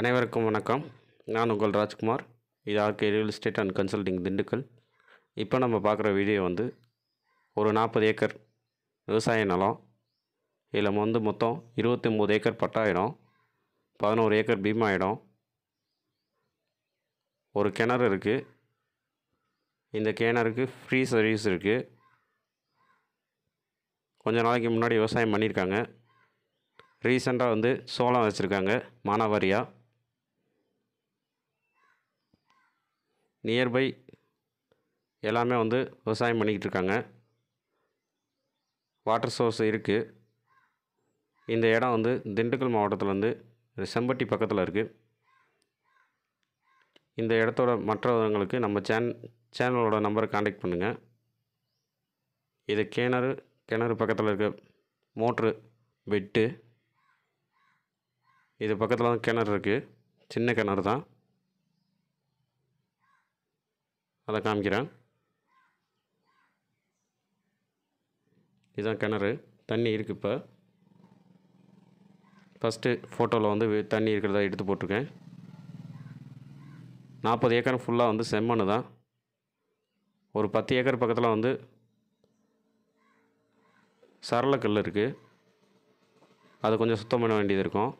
அனைவருக்கும் வணக்கம். நான் உங்கள் ராஜ்குமார். இது RK real estate and consulting Dindigul. இப்போ நம்ம பார்க்குற வீடியோ வந்து ஒரு நாற்பது ஏக்கர் விவசாய நிலம். இதில் வந்து மொத்தம் இருபத்தி ஒம்பது ஏக்கர் பட்டா இடம் பதினோரு ஏக்கர் பீமா இடம் ஒரு கிணறு இருக்குது இந்த கிணறுக்கு ஃப்ரீ சர்வீஸ் இருக்குது கொஞ்ச நாளைக்கு முன்னாடி விவசாயம் பண்ணியிருக்காங்க. ரீசெண்டாக வந்து சோளம் வச்சுருக்காங்க மானாவாரியாக நியர்பை எல்லாமே வந்து விவசாயம் பண்ணிக்கிட்டு இருக்காங்க வாட்டர் சோர்ஸ் இருக்குது இந்த இடம் வந்து திண்டுக்கல் மாவட்டத்தில் வந்து செம்பட்டி பக்கத்தில் இருக்குது இந்த இடத்தோட மற்றவங்களுக்கு நம்ம சேன் சேனலோட நம்பரை காண்டாக்ட் பண்ணுங்கள் இது கிணறு கிணறு பக்கத்தில் இருக்க மோட்ரு வெட்டு இது பக்கத்தில் தான் கிணறு இருக்குது சின்ன கிணறு தான். அதை காமிக்கிறேன். இதுதான் கிணறு. தண்ணி இருக்குது இப்போ. ஃபஸ்ட்டு ஃபோட்டோவில் வந்து தண்ணி இருக்கிறதா எடுத்து போட்டிருக்கேன். நாற்பது ஏக்கர் ஃபுல்லாக வந்து செம்மண் தான். ஒரு பத்து ஏக்கர் பக்கத்தில் வந்து சரளக்கல் இருக்குது அது கொஞ்சம் சுத்தம் பண்ண வேண்டியது இருக்கும்.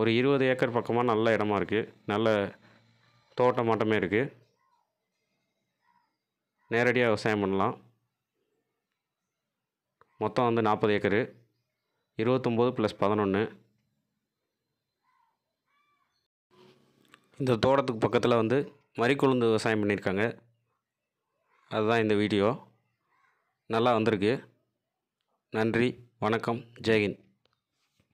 ஒரு இருபது ஏக்கர் பக்கமாக நல்ல இடமா இருக்குது நல்ல தோட்டமாட்டமே இருக்குது நேரடியாக விவசாயம் பண்ணலாம். மொத்தம் வந்து நாற்பது ஏக்கரு. இருபத்தொம்போது ப்ளஸ் பதினொன்று இந்த தோட்டத்துக்கு பக்கத்தில் வந்து மறிக்குழுந்து விவசாயம் பண்ணியிருக்காங்க. அதுதான் இந்த வீடியோ. நல்லா வந்திருக்கு. நன்றி. வணக்கம். ஜெயஹிந்த்.